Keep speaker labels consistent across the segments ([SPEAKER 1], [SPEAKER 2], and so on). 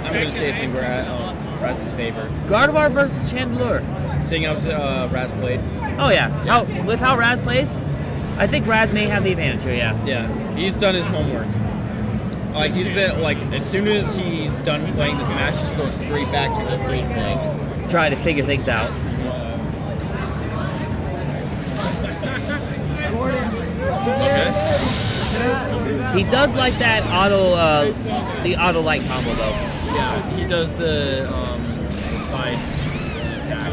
[SPEAKER 1] I'm gonna say it's in Gra- um, Raz's favor.
[SPEAKER 2] Gardevoir versus Chandelure.
[SPEAKER 1] Seeing how uh, Raz played.
[SPEAKER 2] Oh yeah. How, with how Raz plays, I think Raz may have the advantage here. Yeah.
[SPEAKER 1] Yeah, he's done his homework. Like he's been like as soon as he's done playing this match, he's going straight back to the free play.
[SPEAKER 2] Trying to figure things out.
[SPEAKER 1] Okay.
[SPEAKER 2] He does like that auto, uh, the auto light combo though.
[SPEAKER 1] Yeah, he does the um the side attack.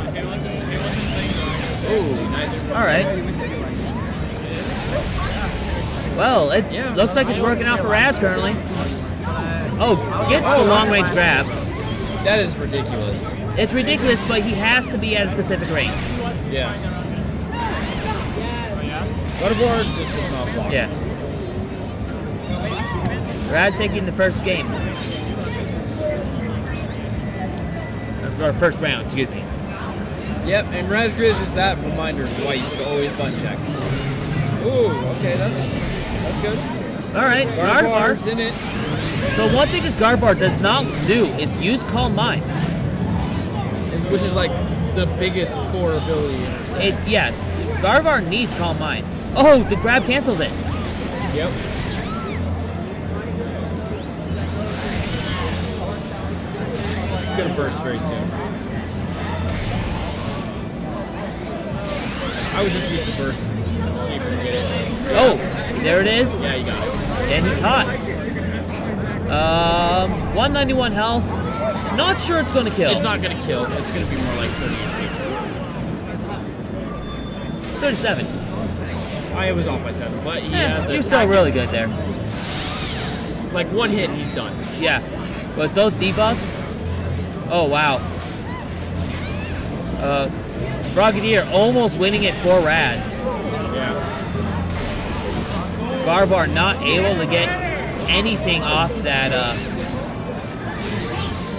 [SPEAKER 1] Ooh, nice.
[SPEAKER 2] All right. Well, it
[SPEAKER 1] Yeah.
[SPEAKER 2] looks like it's working out for Raz currently. Oh, gets the long range grab.
[SPEAKER 1] That is ridiculous.
[SPEAKER 2] It's ridiculous, but he has to be at a specific range.
[SPEAKER 1] Yeah. Butterboard just does not block.
[SPEAKER 2] Yeah. Raz taking the first game. Or first round, excuse me.
[SPEAKER 1] Yep, and Razgriz is that reminder of why you should always button check. Ooh, okay, that's that's good.
[SPEAKER 2] All right.
[SPEAKER 1] Gardevoir's in it.
[SPEAKER 2] So one thing this Gardevoir does not do is use Calm Mind.
[SPEAKER 1] which is like the biggest core ability in set.
[SPEAKER 2] It yes, Gardevoir needs Calm Mind. Oh, the grab cancels it.
[SPEAKER 1] Yep. Gonna burst very soon. I would just use the burst and see if we get it.
[SPEAKER 2] Oh, there it is.
[SPEAKER 1] Yeah, you got it.
[SPEAKER 2] And he caught. Um, 191 health. Not sure it's going to kill.
[SPEAKER 1] It's not gonna kill. It's gonna be more like 30 HP.
[SPEAKER 2] 37.
[SPEAKER 1] I was off by seven, but he
[SPEAKER 2] Yeah,
[SPEAKER 1] has
[SPEAKER 2] he's still really good there.
[SPEAKER 1] like one hit and he's done.
[SPEAKER 2] Yeah, but those debuffs. Oh wow. Uh, Brigadier almost winning it for Raz.
[SPEAKER 1] Yeah.
[SPEAKER 2] Gardevoir not able to get anything off that. Uh...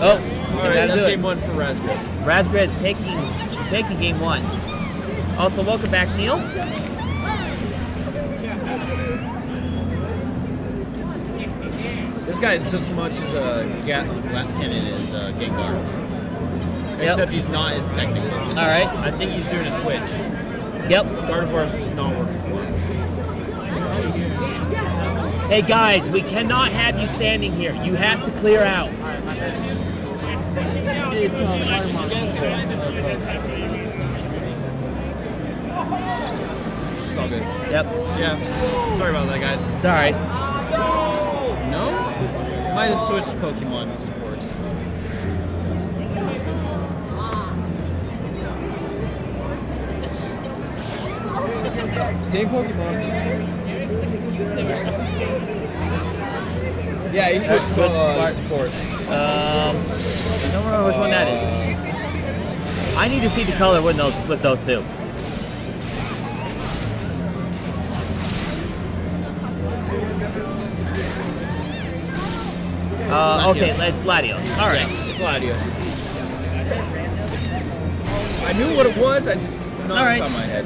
[SPEAKER 2] Oh,
[SPEAKER 1] All right, that's
[SPEAKER 2] it.
[SPEAKER 1] game one for. Raspberry
[SPEAKER 2] is taking taking game one. Also, welcome back, Neil.
[SPEAKER 1] This guy is just as much as a Gat Glass Cannon is uh, Gengar.
[SPEAKER 2] Yep.
[SPEAKER 1] Except he's not as technical.
[SPEAKER 2] All right.
[SPEAKER 1] I think he's doing a switch.
[SPEAKER 2] Yep.
[SPEAKER 1] Gardevoir's just not working for him.
[SPEAKER 2] Hey guys, we cannot have you standing here. You have to clear out.
[SPEAKER 1] It's uh, It's all good.
[SPEAKER 2] Yep.
[SPEAKER 1] Yeah. Sorry about that, guys.
[SPEAKER 2] Sorry.
[SPEAKER 1] Might have switched Pokemon supports. Same Pokemon. Yeah, he switched
[SPEAKER 2] Switch
[SPEAKER 1] uh,
[SPEAKER 2] support.
[SPEAKER 1] supports.
[SPEAKER 2] Um, I don't remember which one that is. I need to see the color with those with those two. Uh, okay,
[SPEAKER 1] Latios.
[SPEAKER 2] it's Latios. All right.
[SPEAKER 1] Yeah, it's Latios. I knew what it was, I just not
[SPEAKER 2] All right.
[SPEAKER 1] on top my head.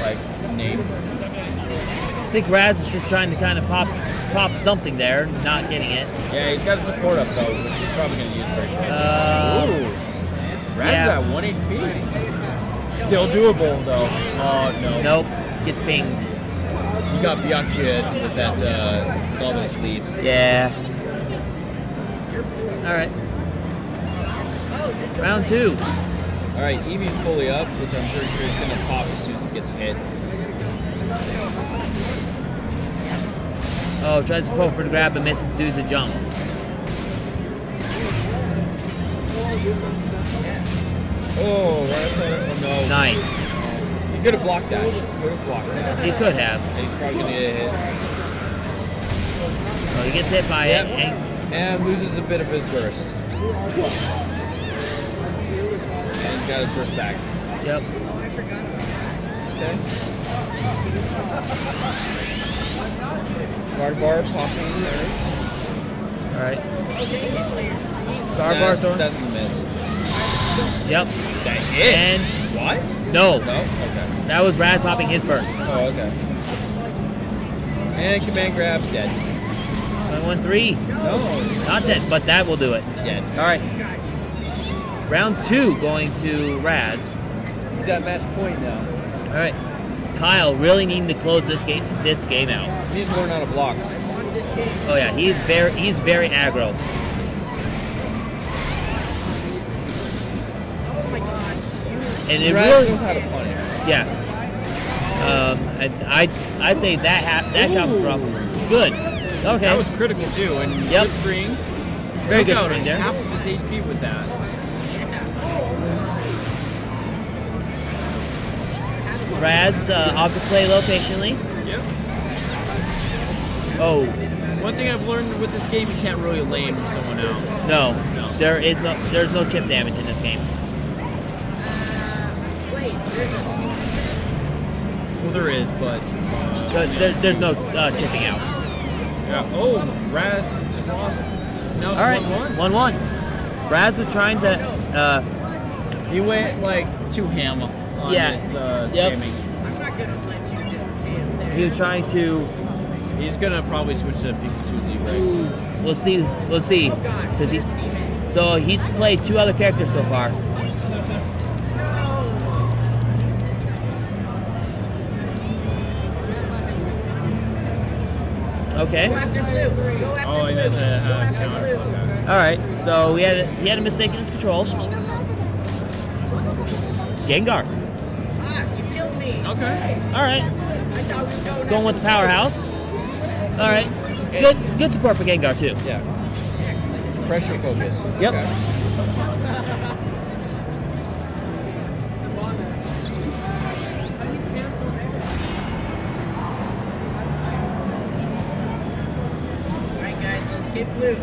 [SPEAKER 1] Like, name.
[SPEAKER 2] I think Raz is just trying to kind of pop pop something there, not getting it.
[SPEAKER 1] Yeah, he's got a support up though, which he's probably gonna use very quick.
[SPEAKER 2] Uh,
[SPEAKER 1] Ooh. Raz
[SPEAKER 2] yeah.
[SPEAKER 1] is at 1 HP. Still doable though. Oh no.
[SPEAKER 2] Nope, gets pinged.
[SPEAKER 1] You got Byakuya with that uh, double sleeves.
[SPEAKER 2] Yeah. All right. Round two.
[SPEAKER 1] Alright, Eevee's fully up, which I'm pretty sure he's gonna pop as soon as he gets hit.
[SPEAKER 2] Oh, tries to pull for the grab but misses due to jump.
[SPEAKER 1] Oh, right outside. Oh no.
[SPEAKER 2] Nice.
[SPEAKER 1] He could have blocked that. He could have blocked that.
[SPEAKER 2] He could have.
[SPEAKER 1] And he's probably gonna get hit.
[SPEAKER 2] Oh, he gets hit by
[SPEAKER 1] Yep.
[SPEAKER 2] it. And
[SPEAKER 1] loses a bit of his burst. And he's got his burst back.
[SPEAKER 2] yep.
[SPEAKER 1] Okay. Guard bar popping there.
[SPEAKER 2] All right.
[SPEAKER 1] That's,
[SPEAKER 2] Garbar
[SPEAKER 1] that's gonna miss.
[SPEAKER 2] Yep.
[SPEAKER 1] That hit.
[SPEAKER 2] And
[SPEAKER 1] what?
[SPEAKER 2] no,
[SPEAKER 1] No? Okay.
[SPEAKER 2] that was Raz popping his burst.
[SPEAKER 1] Oh, okay. And command grab, dead.
[SPEAKER 2] 21 3.
[SPEAKER 1] No.
[SPEAKER 2] Not dead, but that will do it.
[SPEAKER 1] Dead.
[SPEAKER 2] All right. Round two going to Raz.
[SPEAKER 1] He's at match point now.
[SPEAKER 2] All right. Kyle really needing to close this game this game out.
[SPEAKER 1] He's needs to learn how to block.
[SPEAKER 2] Oh yeah, he's very he's very aggro. Oh my god. And it
[SPEAKER 1] Raz
[SPEAKER 2] really
[SPEAKER 1] knows how to punish.
[SPEAKER 2] yeah. Um, and I I say that hap- that comes from good. Okay.
[SPEAKER 1] That was critical too, and
[SPEAKER 2] Yep.
[SPEAKER 1] good string.
[SPEAKER 2] very good string there.
[SPEAKER 1] Half of his HP with that.
[SPEAKER 2] Raz uh, off the play low patiently.
[SPEAKER 1] Yep.
[SPEAKER 2] Oh
[SPEAKER 1] One thing I've learned with this game, you can't really lame someone out.
[SPEAKER 2] no,
[SPEAKER 1] No.
[SPEAKER 2] there is no there's no chip damage in this game.
[SPEAKER 1] Well, there is, but uh,
[SPEAKER 2] there- there's no uh, chipping out.
[SPEAKER 1] Yeah. Oh, Raz just lost. Now it's
[SPEAKER 2] All right,
[SPEAKER 1] one-one.
[SPEAKER 2] one one. Raz was trying to. Uh,
[SPEAKER 1] He went like two ham on
[SPEAKER 2] Yeah.
[SPEAKER 1] this uh,
[SPEAKER 2] Yep. he was trying to.
[SPEAKER 1] He's gonna probably switch to Pikachu Libre.
[SPEAKER 2] We'll see. We'll see. Cause he. So he's played two other characters so far. Okay.
[SPEAKER 1] Oh, he meant to uh, counter. Okay.
[SPEAKER 2] All right. So he had he had a mistake in his controls. Gengar. Ah, you killed me.
[SPEAKER 1] Okay.
[SPEAKER 2] All right. Going with the powerhouse. All right. Good good support for Gengar too.
[SPEAKER 1] Yeah. Pressure focused.
[SPEAKER 2] Yep.
[SPEAKER 1] Okay.
[SPEAKER 3] Blue.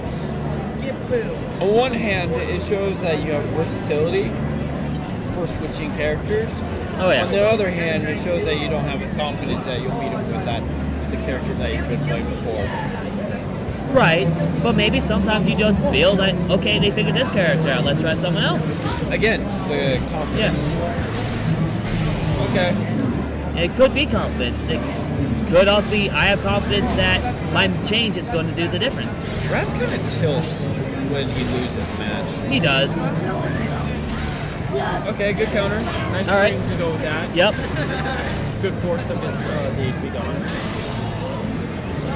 [SPEAKER 3] Get blue.
[SPEAKER 1] On one hand, it shows that you have versatility for switching characters.
[SPEAKER 2] Oh yeah.
[SPEAKER 1] On the other hand, it shows that you don't have the confidence that you'll beat him with that the character that you've been playing before.
[SPEAKER 2] Right, but maybe sometimes you just feel that okay, they figured this character out. Let's try someone else.
[SPEAKER 1] Again, the confidence. Yes. Okay.
[SPEAKER 2] It could be confidence. It could also be I have confidence that my change is going to do the difference.
[SPEAKER 1] Raz kind of tilts when he loses the match.
[SPEAKER 2] He does.
[SPEAKER 1] Okay, good counter. Nice
[SPEAKER 2] All right.
[SPEAKER 1] to go with that.
[SPEAKER 2] Yep.
[SPEAKER 1] Good force took his uh, the HP gone.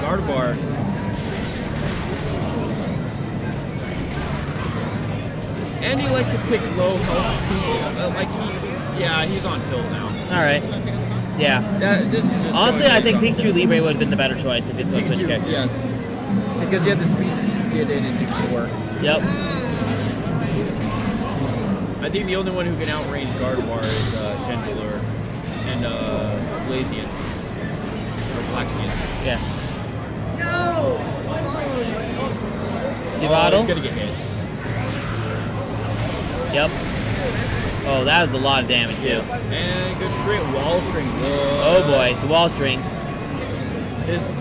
[SPEAKER 1] Guard bar. And he likes to pick low health people. Uh, like he, yeah, he's on tilt now.
[SPEAKER 2] All right. Yeah.
[SPEAKER 1] That, this is just
[SPEAKER 2] Honestly, I think Pikachu Libre would have been the better choice if he's going to switch characters.
[SPEAKER 1] yes. Because he had the speed to just get in and do the work.
[SPEAKER 2] Yep.
[SPEAKER 1] I think the only one who can outrange Gardevoir is uh, Chandelure and uh, Blazion. Or Blaxion.
[SPEAKER 2] Yeah.
[SPEAKER 3] No!
[SPEAKER 1] Oh, he's gonna get hit.
[SPEAKER 2] Yep. Oh, that was a lot of damage too.
[SPEAKER 1] And good straight wall string.
[SPEAKER 2] Oh boy, the wall string.
[SPEAKER 1] Is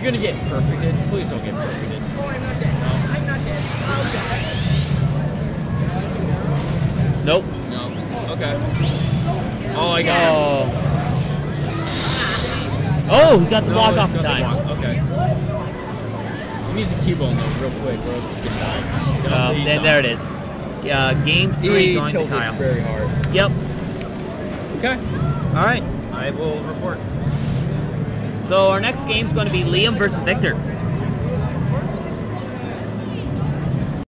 [SPEAKER 1] he gonna get perfected? Please don't get perfected.
[SPEAKER 3] Oh, I'm not dead. I'm not dead. Oh god.
[SPEAKER 2] Nope.
[SPEAKER 1] No. Okay. Oh, I got.
[SPEAKER 2] Oh. Oh, he got the
[SPEAKER 1] No,
[SPEAKER 2] block off in time.
[SPEAKER 1] block. Okay. He needs keep on though, real quick, or else he's gonna die.
[SPEAKER 2] Um, then there it is. Uh, game three
[SPEAKER 1] He
[SPEAKER 2] going to Kyle.
[SPEAKER 1] very hard.
[SPEAKER 2] Yep.
[SPEAKER 1] Okay.
[SPEAKER 2] All right.
[SPEAKER 1] I will report.
[SPEAKER 2] So our next game is going to be Liam versus Victor.